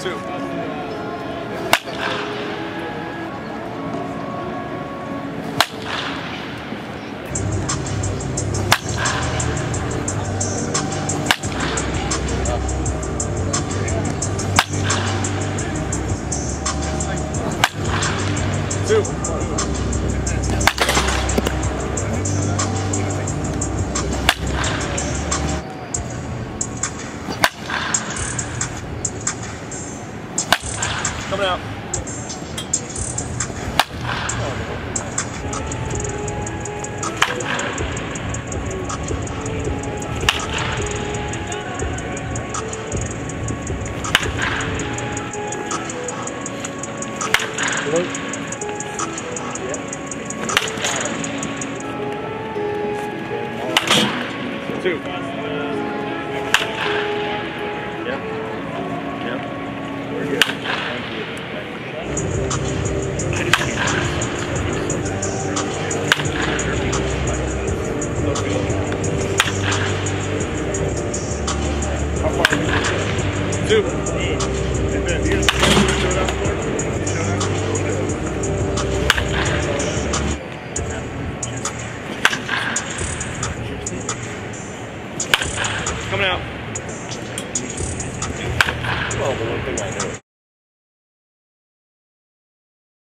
too. Two. Coming out. Two. Two. Coming out. Well, the one thing I know.